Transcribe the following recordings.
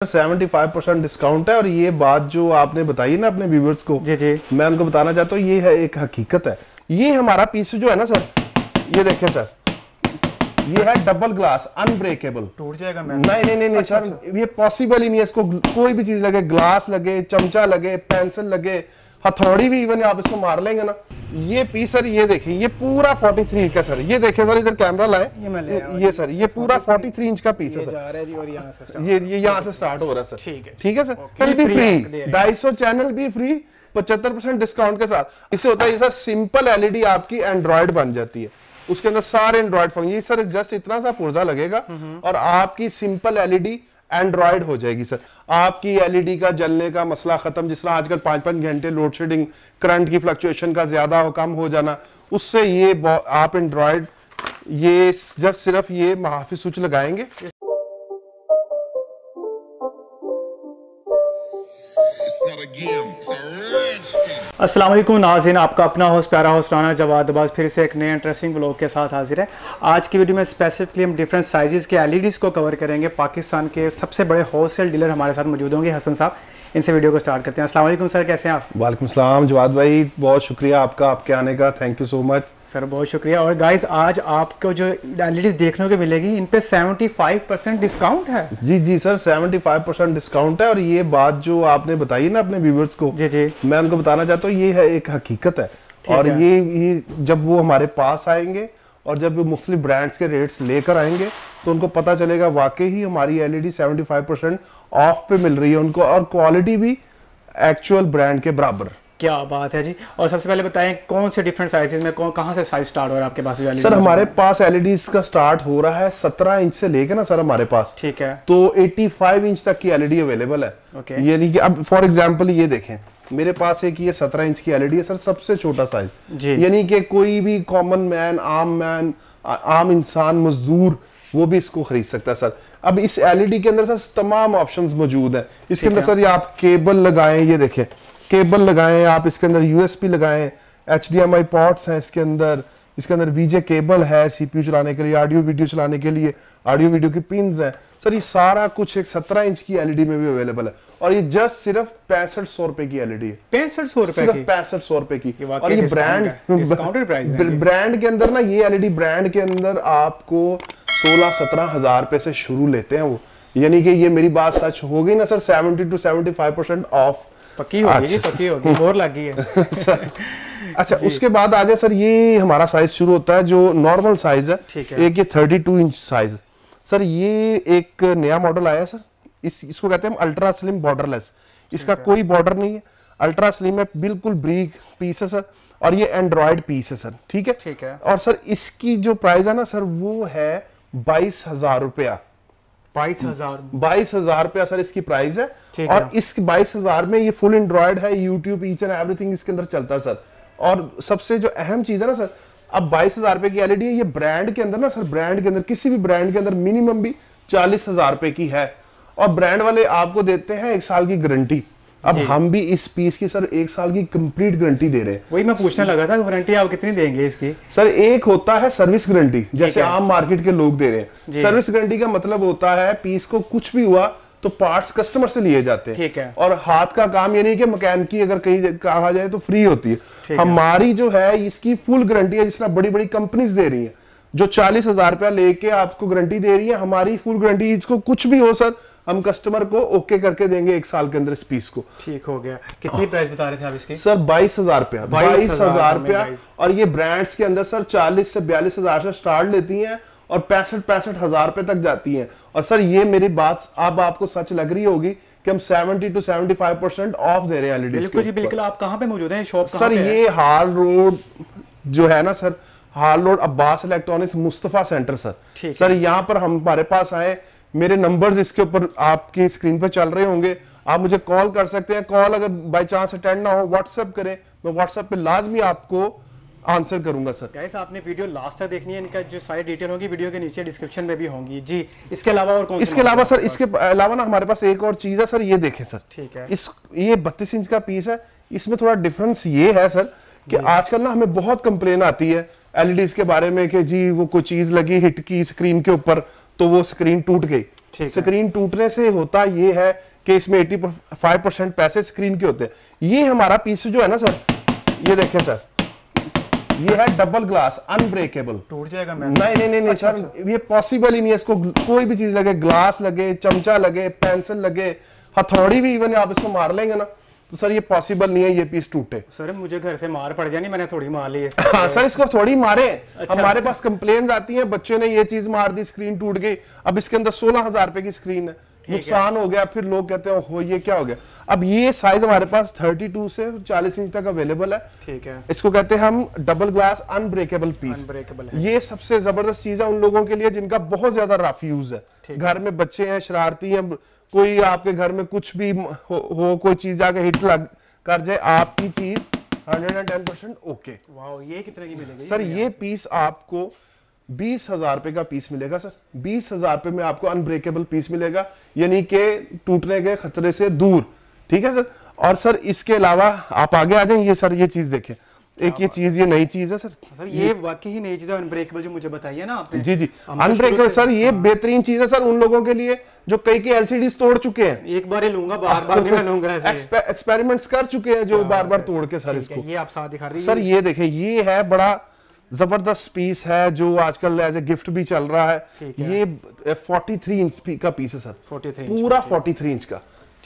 75 percent discount है और ये बात जो आपने बताई ना अपने व्यूवर्स को जी जी। मैं उनको बताना चाहता हूँ ये है एक हकीकत है। ये हमारा पीस जो है ना सर ये देखे सर ये है डबल ग्लास अनब्रेकेबल टूट जाएगा मैं नहीं नहीं नहीं, नहीं अच्छा, सर अच्छा। ये पॉसिबल ही नहीं है इसको कोई भी चीज़ लगे ग्लास लगे चमचा लगे पेंसिल लगे हथौड़ी भी इवन आप इसको मार लेंगे ना। ये पीस सर ये देखिए ये पूरा 43 का सर। ये देखिए सर इधर कैमरा लाए। ये ये सर ये पूरा 43 इंच का पीस है सर। जा रहा है जी और यहाँ से start। ये ये यहाँ से स्टार्ट हो रहा है सर। ठीक है। ठीक है सर. कल भी फ्री हैं। ढाई सौ चैनल भी फ्री पचहत्तर परसेंट डिस्काउंट के साथ। इससे होता है ये सर सिंपल एलईडी आपकी एंड्रॉइड बन जाती है। उसके अंदर सारे एंड्रॉइड फ़ंक्शन ये सर जस्ट इतना सा पुर्जा लगेगा और आपकी सिंपल एलईडी एंड्रॉइड हो जाएगी सर आपकी एलईडी का जलने का मसला खत्म जिस तरह आजकल पाँच पाँच घंटे लोड शेडिंग करंट की फ्लक्चुएशन का ज़्यादा हो कम हो जाना उससे ये आप एंड्रॉयड ये जस्ट सिर्फ़ ये महाफी स्विच लगाएँगे? It's not a game, it's a rich नाजिन आपका अपना होस्ट, प्यारा होस्ट राना जवाद। अब्बास फिर से एक नए इंटरेस्टिंग ब्लॉग के साथ हाजिर है। आज की वीडियो में स्पेसिफिकली हम डिफरेंट साइजेस के एलईडीज़ को कवर करेंगे। पाकिस्तान के सबसे बड़े होलसेल डीलर हमारे साथ मौजूद होंगे हसन साहब। इनसे वीडियो को स्टार्ट करते हैं। वालेकुम सर, कैसे हैं आप? वालेकुम सलाम जवाद भाई, बहुत शुक्रिया आपका, आपके आने का। Thank you so much sir बहुत शुक्रिया। और गाइस आज आपको जो एलईडीज़ देखने को मिलेगी इन पे 75 परसेंट डिस्काउंट है। जी जी सर 75 परसेंट डिस्काउंट है। और ये बात जो आपने बताई ना अपने व्यूवर्स को जी जी। मैं उनको बताना चाहता हूँ ये है एक हकीकत है। और है। ये ये जब वो हमारे पास आएँगे और जब वो मुख्तलिफ़ ब्रांड्स के रेट्स लेकर आएँगे तो उनको पता चलेगा वाकई ही हमारी एलईडी 75 परसेंट ऑफ़ पे मिल रही है उनको और क्वालिटी भी एक्चुअल ब्रांड के बराबर। क्या बात है जी। और सबसे पहले बताएँ कौन से डिफरेंट साइजेस में कौन कहाँ से साइज़ स्टार्ट हो रहा है आपके पास LED सर हमारे पास एलईडीज का स्टार्ट हो रहा है 17 इंच से लेके ना सर हमारे पास। ठीक है। तो 85 इंच तक की एलईडी अवेलेबल है। Okay. यानी कि अब फॉर एग्जांपल ये देखें मेरे पास एक ये 17 इंच की एलईडी है सर सबसे छोटा साइज़ यानी कि कोई भी कॉमन मैन आम मैन आम इंसान मजदूर वो भी इसको खरीद सकता है सर। अब इस एलईडी के अंदर सर तमाम ऑप्शंस मौजूद हैं। इसके अंदर सर ये आप केबल लगाएँ ये देखें। केबल लगाएँ आप इसके अंदर यूएसपी लगाएँ H D M I ports हैं इसके अंदर इसके अंदर वीजे केबल है सीपीयू चलाने के लिए ऑडियो वीडियो चलाने के लिए ऑडियो वीडियो की पिन हैं। सर ये सारा कुछ एक 17 इंच की एलईडी में भी अवेलेबल है। और ये जस्ट सिर्फ़ पैंसठ सौ रुपए की एलईडी है। पैंसठ सौ रुपए सिर्फ़ पैंसठ सौ रुपए की। और ये ब्रांड। ब्रांड के अंदर ना ये एलईडी ब्रांड के अंदर आपको सोलह सत्रह हज़ार रुपए से शुरू लेते हैं वो। यानी कि ये मेरी बात सच हो गई ना sir seventy two seventy five percent off पक्की होगी जी अच्छा। पक्की होगी मोर लगी है। अच्छा। उसके बाद आ जाए सर ये हमारा साइज़ शुरू होता है जो नॉर्मल साइज़ है ठीक है। एक ये thirty two inch size sir ये एक नया मॉडल आया है सर। इस इसको कहते हैं हम अल्ट्रा स्लिम बॉर्डरलेस इसका कोई बॉर्डर नहीं है। अल्ट्रा स्लिम है बिल्कुल ब्रीक पीस है सर। और ये एंड्रॉयड पीस है सर। ठीक है? ठीक है। और सर इसकी जो प्राइस है ना सर वो है बाईस हज़ार रुपया। बाईस हज़ार। बाईस हज़ार रुपया सर इसकी प्राइस है। और इस बाईस हज़ार में ये फुल एंड्रॉयड है यूट्यूब ईच एंड एवरीथिंग इसके अंदर चलता है सर। और सबसे जो अहम चीज़ है ना सर अब बाईस हज़ार रुपए की एलईडी है ये ब्रांड के अंदर ना सर ब्रांड के अंदर किसी भी ब्रांड के अंदर मिनिमम भी चालीस हज़ार रुपए की है। और ब्रांड वाले आपको देते हैं एक साल की गारंटी अब हम भी इस पीस की सर एक साल की कंप्लीट गारंटी दे रहे हैं। वही मैं पूछने लगा था वारंटी आप कितनी देंगे इसकी? सर एक होता है सर्विस गारंटी जैसे आम मार्केट के लोग दे रहे हैं। सर्विस गारंटी का मतलब होता है पीस को कुछ भी हुआ तो पार्ट्स कस्टमर से लिए जाते हैं। ठीक है। और हाथ का काम ये नहीं कि मकैन की अगर कहीं कहा जाए तो फ्री होती है। है। हमारी जो है इसकी फुल गारंटी है जिस तरह बड़ी बड़ी कंपनीज़ दे रही है जो चालीस हज़ार रुपया लेके आपको गारंटी दे रही है हमारी फुल गारंटी इसको कुछ भी हो सर हम कस्टमर को ओके करके देंगे एक साल के अंदर इस पीस को। ठीक हो गया। कितनी प्राइस बता रहे थे आप इसकी? सर बाईस हज़ार रुपया। बाईस हज़ार रुपया। और ये ब्रांड्स के अंदर सर चालीस से बयालीस हज़ार से स्टार्ट लेती हैं और पैंसठ पैंसठ हज़ार रुपए तक जाती हैं। और सर ये मेरी बात अब आपको सच लग रही होगी कि हम 70 टू 75 परसेंट ऑफ़ दे रहे हैं एलईडी बिल्कुल जी बिल्कुल। आप कहाँ पे मौजूद हैं? शॉप सर ये हाल रोड जो है ना sir Hall Road Abbas Electronics Mustafa Centre sir. Sir यहाँ पर हम हमारे पास आए मेरे नंबर्स इसके ऊपर आपकी स्क्रीन पर चल रहे होंगे। आप मुझे कॉल कर सकते हैं। कॉल अगर बाय चांस अटेंड ना हो व्हाट्सएप करें। मैं व्हाट्सएप पे लाजमी आपको आंसर करूँगा सर गाइस आपने वीडियो लास्ट तक देखनी है। इनका जो सारी डिटेल होगी वीडियो के नीचे डिस्क्रिप्शन में भी होंगी। जी इसके अलावा और कौन इसके अलावा सर इसके अलावा ना हमारे पास एक और चीज़ है सर ये देखें सर ठीक है। इस ये बत्तीस इंच का पीस है। इसमें थोड़ा डिफरेंस ये है सर कि आजकल ना हमें बहुत कंप्लेन आती है एलईडीज के बारे में कि जी वो कोई चीज़ लगी हिट की स्क्रीन के ऊपर। तो वो स्क्रीन टूट गई। स्क्रीन टूटने से होता ये है कि इसमें 85 परसेंट पैसे स्क्रीन के होते हैं। ये हमारा पीस जो है ना सर ये देखें सर ये है डबल ग्लास अनब्रेकेबल टूट जाएगा नहीं नहीं नहीं नहीं सर अच्छा। ये पॉसिबल ही नहीं है इसको कोई भी चीज़ लगे ग्लास लगे चमचा लगे पेंसिल लगे हथौड़ी भी इवन आप इसको मार लेंगे ना तो सर ये पॉसिबल नहीं है ये पीस टूटे। सर मुझे घर से मार पड़ जानी मैंने थोड़ी मार ली है। हाँ सर इसको थोड़ी मारे। अच्छा। हमारे पास कंप्लेन आती हैं बच्चे ने ये चीज़ मार दी स्क्रीन टूट गई। अब इसके अंदर सोलह हज़ार रुपए की स्क्रीन है। नुकसान हो गया फिर लोग कहते हैं हो ये क्या हो गया? अब ये साइज़ हमारे पास 32 से 40 इंच तक अवेलेबल है। ठीक है। इसको कहते हैं हम double glass unbreakable piece unbreakable है। ये सबसे ज़बरदस्त चीज़ है उन लोगों के लिए जिनका बहुत ज़्यादा रफ यूज़ है। घर में बच्चे हैं शरारती हैं कोई आपके घर में कुछ भी हो, हो कोई चीज़ आके हिट लग कर जाए आपकी चीज़ 110 परसेंट ओके ये कितने की मिलेगी? सर ये पीस आपको बीस हज़ार रुपए का पीस मिलेगा सर बीस हज़ार रुपए में आपको अनब्रेकेबल पीस मिलेगा यानी कि टूटने के खतरे से दूर। ठीक है सर और सर इसके अलावा आप आगे आ जाए ये सर ये चीज़ देखें एक ये चीज़ ये नई चीज़ है सर। सर ये वाकई ही नई चीज़ है अनब्रेकेबल जो मुझे बताइए ना आपने। जी जी। अनब्रेकेबल सर ये बेहतरीन चीज़ है सर उन लोगों के लिए जो कई के एलसीडी तोड़ चुके हैं। एक बार ही लूँगा बार बार नहीं मैं लूँगा एक्सपेरिमेंट्स कर चुके हैं जो बार बार तोड़ के सर इसको। ये आप साथ दिखा रही सर ये देखें ये है बड़ा ज़बरदस्त पीस है जो आजकल एज ए गिफ्ट भी चल रहा है। है। ये 43 इंच का पीस है सर। 43 इंच पूरा 43 इंच का।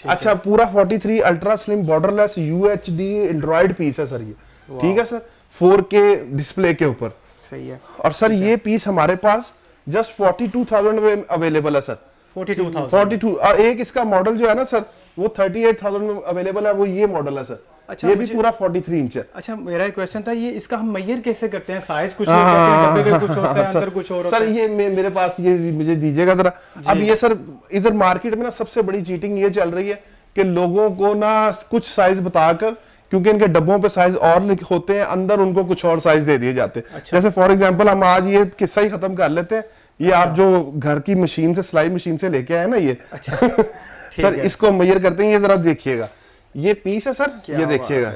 अच्छा पूरा 43 ultra slim borderless U UHD android piece है सर ये। ठीक है सर 4K डिस्प्ले के ऊपर। सही है। और सर ये पीस हमारे पास जस्ट 42,000 में अवेलेबल है सर 42000 42 और एक इसका मॉडल जो है ना सर वो 38,000 में अवेलेबल है वो ये मॉडल है सर अच्छा, ये भी पूरा 43 इंच है। अच्छा मेरा एक क्वेश्चन था ये इसका हम मैयर कैसे करते हैं? साइज़ कुछ हाँ, और हाँ, डब्बे हाँ, कुछ होता है अंदर कुछ और सर ये मे, मेरे पास ये मुझे दीजिएगा जरा। अब ये सर इधर मार्केट में ना सबसे बड़ी चीटिंग ये चल रही है कि लोगों को ना कुछ साइज़ बताकर क्योंकि इनके डब्बों पे साइज़ और लिख- होते हैं अंदर उनको कुछ और साइज़ दे दिए जाते हैं। अच्छा। जैसे फॉर एग्जांपल हम आज ये किस्सा ही खत्म कर लेते हैं। ये आप जो घर की मशीन से सिलाई मशीन से लेके आए ना ये। अच्छा। सर इसको मैयर करते हैं ये जरा देखिएगा। ये पीस है सर ये देखिएगा।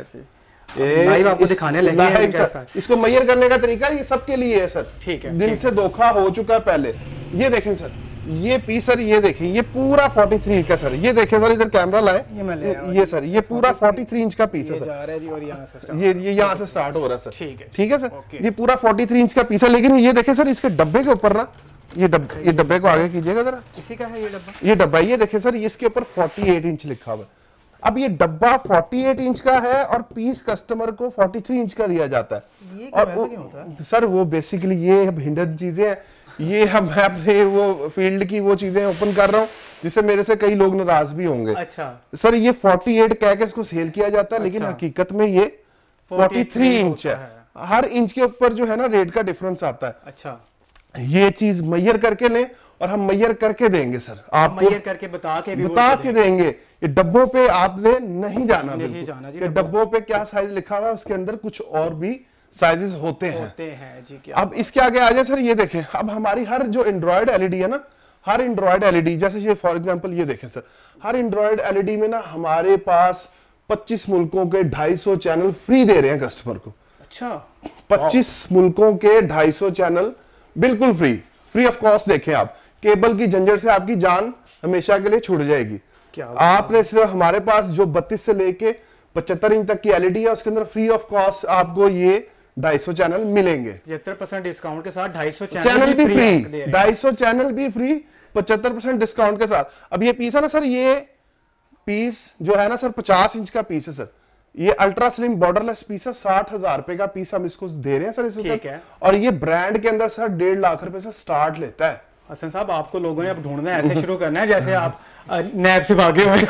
आपको दिखाने लगे। इसको मैयर करने का तरीका ये सबके लिए है सर। ठीक है, दिन से धोखा हो चुका है पहले। ये देखें सर। ये पीस सर ये देखें ये पूरा 43 का सर ये देखें सर इधर कैमरा लाए। ये। ये सर ये पूरा 43 इंच का पीस है सर। ये ये यहाँ से स्टार्ट हो रहा है सर ठीक है। ठीक है सर ये पूरा 43 इंच का पीस है लेकिन ये देखें सर इसके डब्बे के ऊपर ना ये डब्बे ये डब्बे को आगे कीजिएगा जरा। इसी का है ये डब्बा? ये डब्बा ये देखें सर इसके ऊपर 48 इंच लिखा हुआ अब ये डब्बा 48 इंच का है और पीस कस्टमर को 43 इंच का दिया जाता है। ये और वो- क्यों होता है? सर वो बेसिकली ये हिंडन चीज़ें हैं। ये हम मैं अपने वो फ़ील्ड की वो चीज़ें ओपन कर रहा हूँ जिससे मेरे से कई लोग नाराज़ भी होंगे। अच्छा। सर ये 48 कह के इसको सेल किया जाता है लेकिन अच्छा। हकीकत में ये 43 इंच है। हर इंच के ऊपर जो है ना रेट का डिफरेंस आता है। अच्छा। ये चीज़ मैयर करके लें और हम मैयर करके देंगे सर। आप मैयर करके बता के भी बता के देंगे। ये डब्बों पे आपने नहीं जाना नहीं जाना डब्बों। पे क्या साइज़ लिखा हुआ है उसके अंदर कुछ और भी साइजेस होते हैं। होते हैं जी क्या अब इसके आगे आ जाए सर ये देखें अब हमारी हर जो एंड्रॉयड एलईडी है ना हर एंड्रॉयड एलईडी जैसे ये फॉर एग्जांपल ये देखें सर हर एंड्रॉयड एलईडी में ना हमारे पास 25 मुल्कों के 250 चैनल फ्री दे रहे हैं कस्टमर को। अच्छा। 25 मुल्कों के 250 चैनल बिल्कुल फ्री फ्री ऑफ़ कॉस्ट देखें आप केबल की झंझट से आपकी जान हमेशा के लिए छूट जाएगी। क्या आपने सिर्फ़ हमारे पास जो 32 से लेके 75 इंच तक की एलईडी है उसके अंदर फ्री ऑफ़ कॉस्ट आपको ये 250 चैनल मिलेंगे। पचहत्तर परसेंट डिस्काउंट के साथ ढाई सौ चैनल भी फ्री हैं। 250 चैनल भी फ्री 75 परसेंट डिस्काउंट के साथ। अब ये पीस है ना सर ये पीस जो है ना सर 50 इंच का पीस है सर। ये अल्ट्रा स्लिम बॉर्डरलेस पीस है साठ हज़ार रुपए का पीस हम इसको दे रहे हैं सर इस है। और ये ब्रांड के अंदर सर डेढ़ लाख रुपए से स्टार्ट लेता है। हसन साहब आपको लोगों ने अब ढूंढना है ऐसे शुरू करना है जैसे आप नैब से भागे हुए।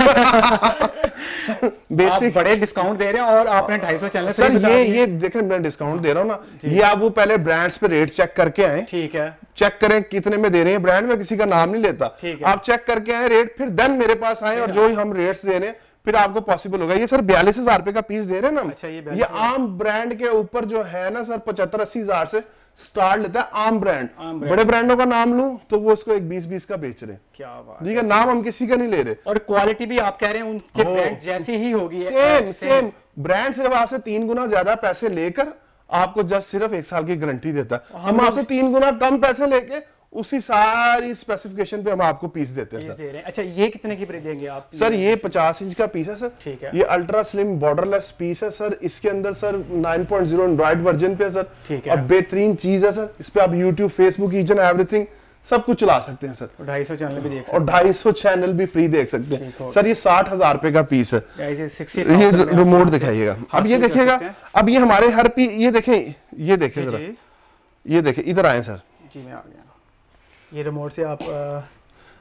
बेसिक बड़े डिस्काउंट दे रहे हैं और आपने ढाई सौ चैनल सर ये ये देखें मैं डिस्काउंट दे रहा हूँ ना। ये आप वो पहले ब्रांड्स पे रेट चेक करके आए। ठीक है। चेक करें कितने में दे रहे हैं ब्रांड में किसी का नाम नहीं लेता। ठीक है। आप चेक करके आए रेट फिर देन मेरे पास आए और जो हम रेट्स दे रहे हैं फिर आपको पॉसिबल होगा। ये सर बयालीस हज़ार रुपए का पीस दे रहे हैं ना। अच्छा, ये ये आम ब्रांड के ऊपर जो है ना सर पचहत्तर अस्सी हज़ार से स्टार्ट लेता है आम ब्रांड आम बड़े ब्रांडों का नाम लू तो वो उसको एक बीस बीस का बेच रहे क्या बात ठीक है नाम हम किसी का नहीं ले रहे। और क्वालिटी भी आप कह रहे हैं उनके ब्रांड जैसी ही होगी। सेम सेम ब्रांड सिर्फ़ आपसे तीन गुना ज़्यादा पैसे लेकर आपको जस्ट सिर्फ़ एक साल की गारंटी देता है। हम आपसे तीन गुना कम पैसे लेके उसी सारी स्पेसिफिकेशन पे हम आपको पीस देते हैं पीस दे रहे हैं। अच्छा ये कितने की देंगे आप? सर ये 50 इंच का पीस है सर ठीक है। ये अल्ट्रा स्लिम बॉर्डरलेस पीस है सर इसके अंदर सर 9.0 एंड्रॉइड वर्जन पे है सर ठीक है। और बेहतरीन चीज़ है सर इस पे आप YouTube Facebook each and everything सब कुछ चला सकते हैं सर ढाई सौ चैनल भी देख और 250 चैनल भी फ्री देख सकते हैं। सर ये साठ हज़ार रुपए का पीस है। ये रिमोट दिखाइएगा। अब ये देखिएगा अब ये हमारे हर पी ये देखें ये देखें जरा। ये देखें इधर आए सर जी मैं आ गया। ये रिमोट से आप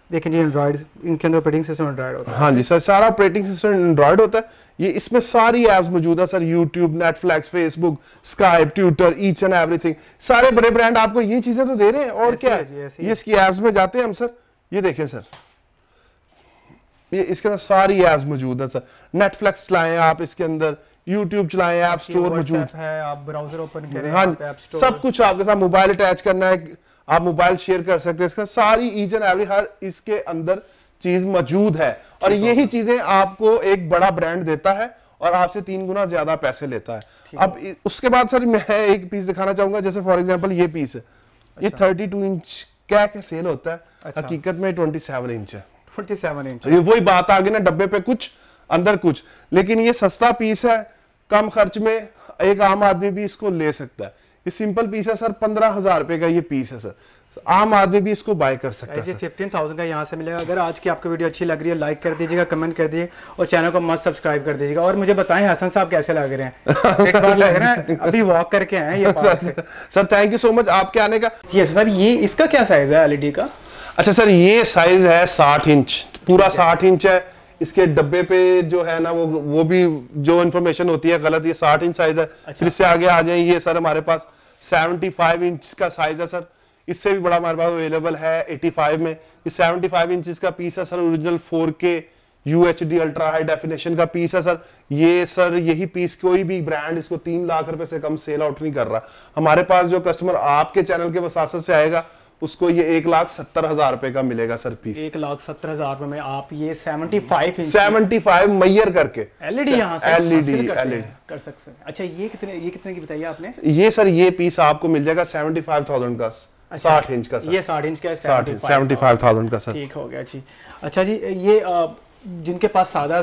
देखें जी एंड्रॉइड इनके अंदर ऑपरेटिंग सिस्टम एंड्रॉइड होता है। हाँ जी सर सारा ऑपरेटिंग सिस्टम एंड्रॉइड होता है। ये इसमें सारी एप्स मौजूद है sir YouTube Netflix Facebook Skype Twitter each and everything सारे बड़े ब्रांड आपको ये चीज़ें तो दे रहे हैं और क्या? है ये इसकी एप्स में जाते हैं हम सर। ये देखें सर। ये इसके अंदर सारी एप्स मौजूद है सर। नेटफ्लिक्स चलाएँ आप इसके अंदर यूट्यूब चलाएँ ऐप स्टोर मौजूद। है आप ब्राउज़र ओपन करें हाँ सब कुछ आपके साथ मोबाइल अटैच करना है आप मोबाइल शेयर कर सकते हैं इसका। सारी ईच एंड एवरी हर इसके अंदर चीज़ मौजूद है। और यही चीज़ें आपको एक बड़ा ब्रांड देता है और आपसे तीन गुना ज़्यादा पैसे लेता है। अब उसके बाद सर मैं एक पीस दिखाना चाहूँगा जैसे फॉर एग्ज़ाम्पल ये पीस है। ये 32 इंच क्या क्या सेल होता है? अच्छा। हकीकत में 27 इंच है। 47 इंच तो ये वही बात आ गई ना डब्बे पे कुछ अंदर कुछ। लेकिन ये सस्ता पीस है कम खर्च में एक आम आदमी भी इसको ले सकता है। ये सिंपल पीस है सर पंद्रह हज़ार रुपए का ये पीस है सर आम आदमी भी इसको बाय कर सकता है फिफ्टीन थाउज़ेंड का यहाँ से मिलेगा। अगर आज की आपको वीडियो अच्छी लग रही है लाइक कर दीजिएगा कमेंट कर दीजिए और चैनल को मस्त सब्सक्राइब कर दीजिएगा। और मुझे बताएँ हसन साहब कैसे लग रहे हैं? एक बार लग रहे हैं अभी वॉक करके आए ये sir thank you so much आपके आने का। ये सर ये इसका क्या साइज़ है एलईडी का? अच्छा सर ये साइज़ है साठ इंच पूरा साठ इंच है। इसके डब्बे पे जो है ना वो वो भी जो इन्फॉर्मेशन होती है गलत ये साठ इंच साइज़ है। अच्छा। फिर इससे आगे आ जाए ये सर हमारे पास 75 इंच का साइज़ है सर इससे भी बड़ा हमारे पास अवेलेबल है 85 में। ये 75 इंच का पीस है sir original four K U H D ultra high definition का पीस है सर ये सर यही पीस कोई भी ब्रांड इसको तीन लाख रुपए से कम सेल आउट नहीं कर रहा। हमारे पास जो कस्टमर आपके चैनल के वसासत से आएगा उसको ये एक लाख सत्तर हज़ार रुपए का मिलेगा सर पीस। एक लाख सत्तर हज़ार रुपए में आप ये सेवेंटी फाइव सेवेंटी फाइव मैयर करके। एलईडी यहाँ एलईडी एलईडी। कर सकते हैं। अच्छा ये कितने ये कितने की बताइए आपने? ये सर ये पीस आपको मिल जाएगा सेवेंटी फाइव थाउज़ेंड का साठ इंच का सर। ये साठ इंच का सेवेंटी फाइव थाउज़ेंड। का सर। ठीक हो गया जी। अच्छा जी ये जिनके पास सादा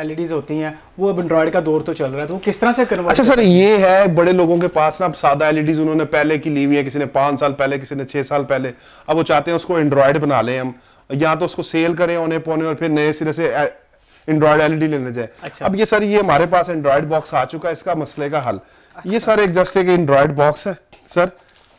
एलईडीज होती हैं वो अब एंड्रॉइड का दौर तो चल रहा है तो वो किस तरह से कन्वर्ट अच्छा सर ये है बड़े लोगों के पास ना अब सादा एलईडीज उन्होंने पहले की ली हुई है किसी ने पाँच साल पहले किसी ने छह साल पहले। अब वो चाहते हैं उसको एंड्रॉइड बना लें हम या तो उसको सेल करें औने पौने और फिर नए सिरे से एंड्रॉइड एलईडी लेने जाए। अच्छा। अब ये सर ये हमारे पास एंड्रॉइड बॉक्स आ चुका है इसका मसले का हल। ये सर एक जस्ट एक एंड्रॉइड बॉक्स है सर।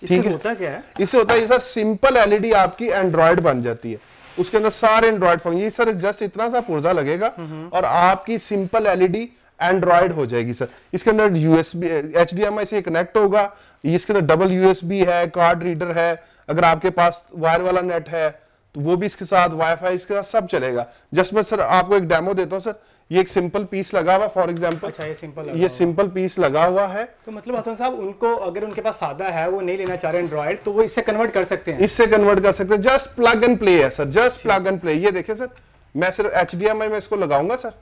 इससे ठीक है? होता क्या है? इससे होता है ये सर सिंपल एलईडी आपकी एंड्रॉइड बन जाती है। उसके अंदर सारे एंड्रॉइड फ़ंक्शन ये सर जस्ट इतना सा पुर्जा लगेगा और आपकी सिंपल एलईडी एंड्रॉइड हो जाएगी सर इसके अंदर यूएसबी एच से कनेक्ट होगा। इसके अंदर डबल यूएसबी है कार्ड रीडर है। अगर आपके पास वायर वाला नेट है तो वो भी इसके साथ वाईफाई इसके साथ सब चलेगा। जस्ट मैं सर आपको एक डेमो देता हूँ सर ये एक सिंपल पीस लगा हुआ फॉर एग्ज़ाम्पल अच्छा ये सिंपल ये सिंपल पीस लगा हुआ है। तो मतलब हसन साहब उनको अगर उनके पास सादा है वो नहीं लेना चाह रहे एंड्रॉइड तो वो इससे कन्वर्ट कर सकते हैं? इससे कन्वर्ट कर सकते हैं। जस्ट प्लग एंड प्ले है sir just plug and play ये देखिए सर मैं सिर्फ़ एचडीएमआई में इसको लगाऊँगा सर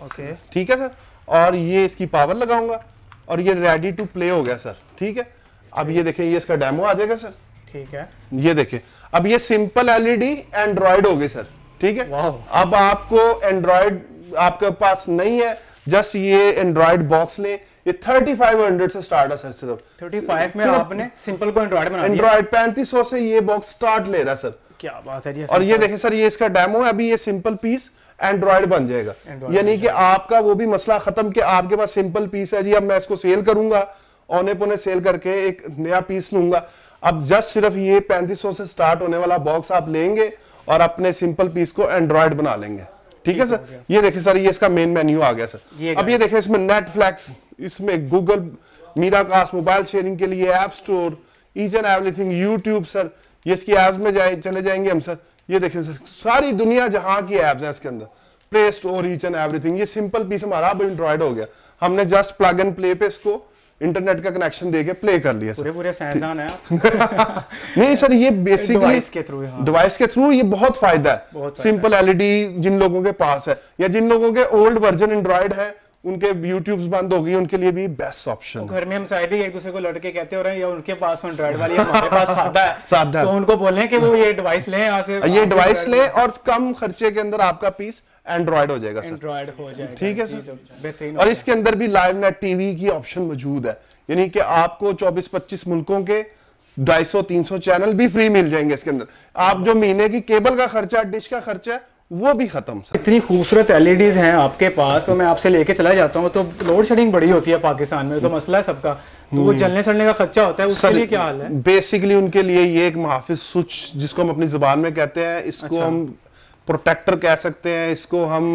ओके। ठीक है सर और ये इसकी पावर लगाऊँगा। और ये रेडी टू प्ले हो गया सर ठीक है? अब ये देखें ये इसका डेमो आ जाएगा सर ठीक है। ये देखें अब ये सिंपल एलईडी एंड्रॉइड हो गई सर ठीक है? अब आपको एंड्रॉइड आपके पास नहीं है जस्ट ये एंड्रॉइड बॉक्स ले। ये 3500 से स्टार्ट है सर सिर्फ़। 35 में आपने सिंपल को एंड्रॉइड बना दिया। एंड्रॉइड 3500 से ये बॉक्स स्टार्ट ले रहा है सर। क्या बात है जी और ये देखें सर ये इसका डेमो है अभी ये सिंपल पीस एंड्रॉइड बन जाएगा। यानी कि आपका वो भी मसला खत्म कि आपके पास सिंपल पीस है जी अब मैं इसको सेल करूँगा औने पुने सेल करके एक नया पीस लूँगा। अब जस्ट सिर्फ़ ये 3500 से स्टार्ट होने वाला बॉक्स आप लेंगे और अपने सिंपल पीस को एंड्रॉइड बना लेंगे। ठीक है सर? ये देखिए सर ये इसका मेन मेन्यू आ गया सर। अब ये देखिए इसमें नेटफ्लैक्स इसमें Google Miracast mobile sharing के लिए app store each and everything YouTube sir. ये इसकी एप्स में जाए चले जाएँगे हम सर। ये देखें सर सारी दुनिया जहाँ की एप्स हैं इसके अंदर। Play Store each and everything ये सिंपल पीस हमारा अब एंड्रॉइड हो गया। हमने जस्ट प्लग एंड प्ले पे इसको इंटरनेट का कनेक्शन देके प्ले कर लिया सर। पूरे पूरे साइंसदान है नहीं सर ये बेसिकली डिवाइस के थ्रू हाँ। डिवाइस के थ्रू ये बहुत फ़ायदा है। बहुत सिंपल एलईडी जिन लोगों के पास है या जिन लोगों के ओल्ड वर्जन एंड्रॉइड है उनके यूट्यूब्स बंद हो गई उनके लिए भी बेस्ट ऑप्शन घर में हम शायद एक दूसरे को लड़के कहते हो रहे हैं या उनके पास एंड्रॉइड वाली हमारे पास सादा है। सादा। तो उनको बोले कि वो ये डिवाइस लें यहाँ से। ये डिवाइस ले और कम खर्चे के अंदर आपका पीस एंड्रॉयड हो जाएगा सर एंड्रॉइड हो जाएगा ठीक है सर। तो बेहतरीन और इसके अंदर भी लाइव नेट टीवी की ऑप्शन मौजूद है। यानी कि आपको 24-25 मुल्कों के 250-300 चैनल भी फ्री मिल जाएँगे इसके अंदर। आप जो महीने की केबल का खर्चा डिश का खर्चा है वो भी खत्म सर इतनी खूबसूरत एलईडीज हैं आपके पास तो मैं आपसे लेके चला जाता हूँ तो लोड शेडिंग बड़ी होती है पाकिस्तान में तो मसला है सबका। तो वो जलने सड़ने का खर्चा होता है उसके लिए क्या हाल है? बेसिकली उनके लिए ये एक मुहाफिज स्विच जिसको हम अपनी ज़ुबान में कहते हैं इसको अच्छा। हम प्रोटेक्टर कह सकते हैं इसको हम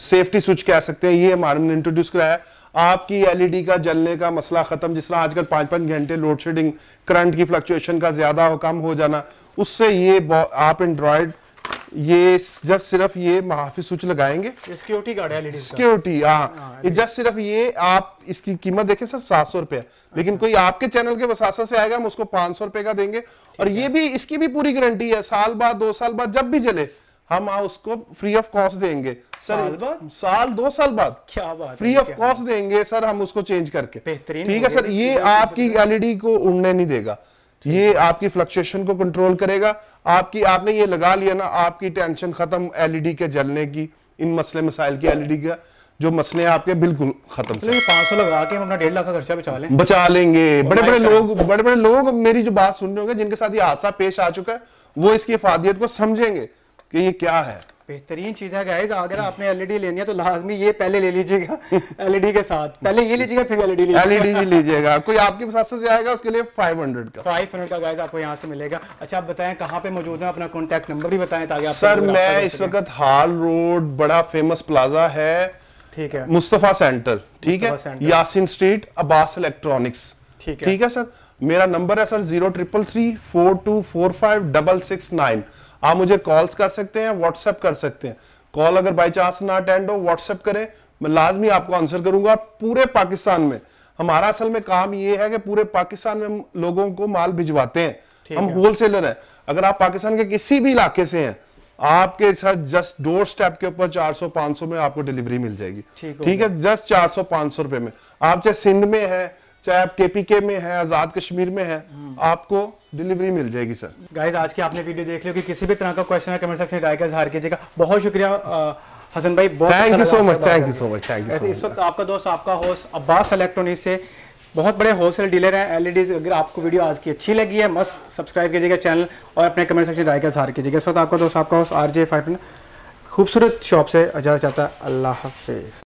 सेफ्टी स्विच कह सकते हैं ये हमारे ने इंट्रोड्यूस कराया। आपकी एलईडी का जलने का मसला खत्म जिस तरह आजकल पाँच पाँच घंटे लोड शेडिंग करंट की फ्लक्चुएशन का ज़्यादा हो कम हो जाना उससे ये आप एंड्रॉयड ये जस्ट सिर्फ़ ये मुहाफिज स्विच लगाएँगे। सिक्योरिटी गार्ड एलईडी सिक्योरिटी हाँ। ये जस्ट सिर्फ़ ये आप इसकी कीमत देखें सर सात सौ रुपए लेकिन कोई आपके चैनल के वसासा से आएगा हम उसको पाँच सौ रुपए का देंगे। और ये भी इसकी भी पूरी गारंटी है साल बाद दो साल बाद जब भी जले हम आ उसको फ्री ऑफ़ कॉस्ट देंगे। साल बाद? साल दो साल बाद। क्या बात फ्री ऑफ़ कॉस्ट देंगे सर हम उसको चेंज करके। बेहतरीन ठीक है सर ये आपकी एलईडी को उड़ने नहीं देगा। ये आपकी फ्लक्चुएशन को कंट्रोल करेगा। आपकी आपने ये लगा लिया ना आपकी टेंशन खत्म एलईडी के जलने की इन मसले मसाइल की एलईडी का जो मसले हैं आपके बिल्कुल खत्म सर। ये सौ लगा के हम अपना डेढ़ लाख का खर्चा बचा लें। बचा लेंगे। बड़े बड़े लोग बड़े बड़े लोग मेरी जो बात सुन रहे होंगे जिनके साथ ये हादसा पेश आ चुका है वो इसकी इफादियत को समझेंगे। कि ये क्या है? बेहतरीन चीज़ है गाइस अगर आपने एलईडी लेनी है तो लाजमी ये पहले ले लीजिएगा एलईडी के साथ। पहले ये लीजिएगा फिर एलईडी लीजिएगा। एलईडी लीजिएगा। कोई आपके पास से आएगा उसके लिए 500 का। फाइव मिनट का गाइस आपको यहाँ से मिलेगा। अच्छा आप बताएँ कहाँ पे मौजूद है? अपना कॉन्टैक्ट नंबर भी बताएँ ताकि आप सर मैं इस वक्त हाल रोड बड़ा फ़ेमस प्लाजा है। ठीक है। मुस्तफ़ा सेंटर ठीक है। Yasin Street Abbas Electronics. ठीक है। ठीक है सर? मेरा नंबर है sir zero triple three four two four five double six nine आप मुझे कॉल्स कर सकते हैं व्हाट्सएप कर सकते हैं। कॉल अगर बाई चांस ना अटेंड हो व्हाट्सएप करें। मैं लाजमी आपको आंसर करूँगा पूरे पाकिस्तान में हमारा असल में काम ये है कि पूरे पाकिस्तान में लोगों को माल भिजवाते हैं। हम होलसेलर हैं। अगर आप पाकिस्तान के किसी भी इलाके से हैं आपके साथ जस्ट डोर स्टेप के ऊपर 400 500 में आपको डिलीवरी मिल जाएगी। ठीक हो जस्ट 400 500 रुपए में। आप चाहे सिंध में है चाहे आप केपीके में है आज़ाद कश्मीर में है आपको डिलीवरी मिल जाएगी सर। गाइस आज की आपने वीडियो देख लियो कि किसी भी तरह का क्वेश्चन है कमेंट सेक्शन में का इजहार कीजिएगा। बहुत शुक्रिया हसन भाई। बहुत बात thank you करके। so much, thank you so ऐसे इस वक्त आपका दोस्त आपका होस्ट अब्बास इलेक्ट्रॉनिक से बहुत बड़े होलसेल डीलर हैं एलईडीज अगर आपको वीडियो आज की अच्छी लगी है मस्त सब्सक्राइब कीजिएगा चैनल और अपने कमेंट सेक्शन में राय का इजहार कीजिएगा। इस वक्त आपका दोस्त आपका होस्ट आर जे फाइव खूबसूरत शॉप से इजाज़त चाहता है। अल्लाह हाफिज़।